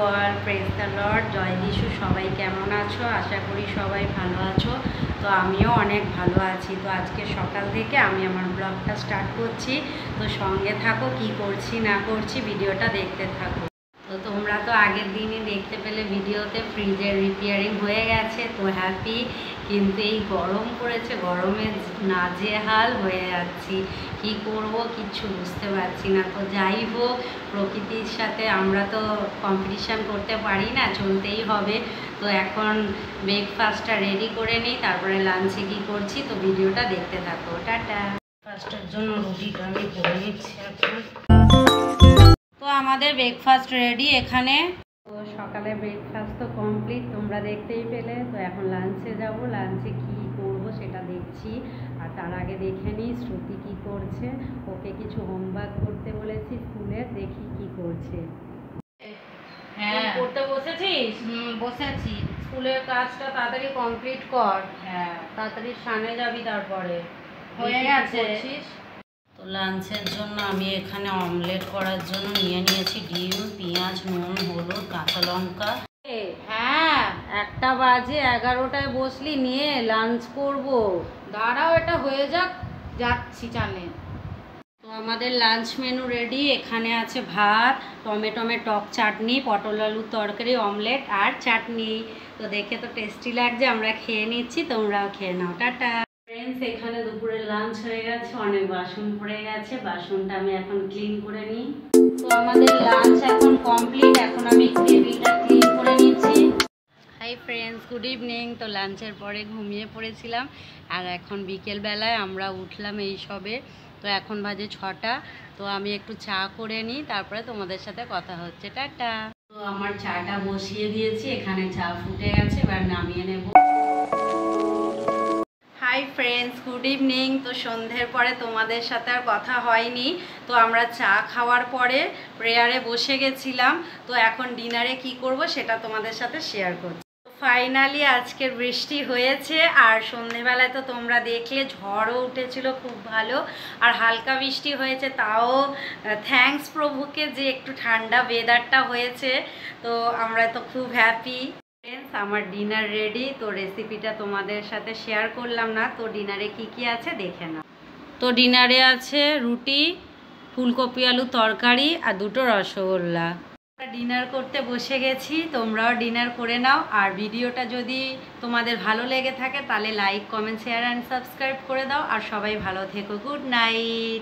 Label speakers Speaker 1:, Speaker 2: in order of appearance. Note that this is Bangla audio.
Speaker 1: গড প্রেস দ্য লর্ড জয় যিশু, সবাই কেমন আছো? আশা করি সবাই ভালো আছো। তো আমিও অনেক ভালো আছি। তো আজকে সকাল থেকে আমি আমার ব্লগটা স্টার্ট করছি। তো সঙ্গে থাকো, কি করছি, না করছি, ভিডিওটা দেখতে থাকো। তো তোমরা তো আগের দিনই দেখতে পেলে ভিডিওতে ফ্রিজের রিপেয়ারিং হয়ে গেছে, তো হ্যাপি কিন্তু এই গরম পড়েছে, গরমে নাজেহাল হয়ে যাচ্ছি। কি করব কিচ্ছু বুঝতে পারছি না। তো যাই হোক, প্রকৃতির সাথে আমরা তো কম্পিটিশান করতে পারি না, চলতেই হবে। তো এখন ব্রেকফাস্টটা রেডি করে নিই, তারপরে লাঞ্চে কি করছি, তো ভিডিওটা দেখতে থাকো। টাটা। ব্রেকফাস্টের জন্য রুটিটা আমি করে নিচ্ছি এখন। আমাদের ব্রেকফাস্ট রেডি এখানে। তো সকালে ব্রেকফাস্ট তো কমপ্লিট তোমরা দেখতেই পেলে। তো এখন লাঞ্চে যাব লাঞ্চে কি করব সেটা দেখছি। আর তার আগে দেখে নিই শ্রুতি কি করছে। ওকে কিছু হোমওয়ার্ক করতে বলেছি স্কুলে দেখি কি করছে।
Speaker 2: হ্যাঁ।
Speaker 1: পড়তে বসেছিস?
Speaker 2: বসেছি।
Speaker 1: স্কুলের কাজটা তাড়াতাড়ি কমপ্লিট কর।
Speaker 2: হ্যাঁ।
Speaker 1: তাড়াতাড়ি সানে যাবি তারপরে।
Speaker 2: হয়ে গেছে।
Speaker 1: তো লাঞ্চের জন্য আমি এখানে অমলেট করার জন্য নিয়ে নিয়েছি ডিম, পেঁয়াজ, নুন, হলুদ, কাঁচা লঙ্কা।
Speaker 2: হ্যাঁ
Speaker 1: একটা বাজে এগারোটায় বসলি, নিয়ে লাঞ্চ করব।
Speaker 2: দাঁড়াও, এটা হয়ে যাক, যাচ্ছি চালে।
Speaker 1: তো আমাদের লাঞ্চ মেনু রেডি, এখানে আছে ভাত, টমেটোমে টক চাটনি, পটল আলুর তরকারি, অমলেট আর চাটনি। তো দেখে তো টেস্টি লাগছে, আমরা খেয়ে নিচ্ছি, তোমরাও খেয়ে নাও, টাটা। ফ্রেন্ডস এখানে দুপুরে লাঞ্চ হয়ে গেছে, অনেক বাসন পড়ে গেছে, বাসনটা আমি এখন ক্লিন করে নিই। তো আমাদের লাঞ্চ এখন কমপ্লিট এখন আমি টেবিলটা ক্লিন করে নিচ্ছি। হাই ফ্রেন্ডস গুড ইভিনিং তো লাঞ্চের পরে ঘুমিয়ে পড়েছিলাম, আর এখন বিকেলবেলায় আমরা উঠলাম এই সবে। তো এখন বাজে ছটা, তো আমি একটু চা করে নিই, তারপরে তোমাদের সাথে কথা হচ্ছে। টাটা! তো আমার চাটা বসিয়ে দিয়েছি, এখানে চা ফুটে গেছে, এবার নামিয়ে নেব। Hi friends, good evening. তো সন্ধ্যের পরে তোমাদের সাথে আর কথা হয়নি। তো আমরা চা খাওয়ার পরে প্রেয়ারে বসে গেছিলাম। তো এখন ডিনারে কি করব সেটা তোমাদের সাথে শেয়ার করছি। ফাইনালি আজকে বৃষ্টি হয়েছে আর সন্ধেবেলায় তো তোমরা দেখলে ঝড়ও উঠেছিল খুব ভালো। আর হালকা বৃষ্টি হয়েছে, তাও থ্যাঙ্কস প্রভুকে যে একটু ঠান্ডা ওয়েদারটা হয়েছে। তো আমরা তো খুব হ্যাপি আমার ডিনার রেডি তো রেসিপিটা তোমাদের সাথে শেয়ার করলাম না, তো ডিনারে কি কি আছে দেখে নাও। তো ডিনারে আছে রুটি, ফুলকপি আলু তরকারি আর দুটো রসগোল্লা। ডিনার করতে বসে গেছি, তোমরাও ডিনার করে নাও, আর ভিডিওটা যদি তোমাদের ভালো লেগে থাকে, তাহলে like comment share and subscribe করে দাও, আর সবাই ভালো থেকো গুড নাইট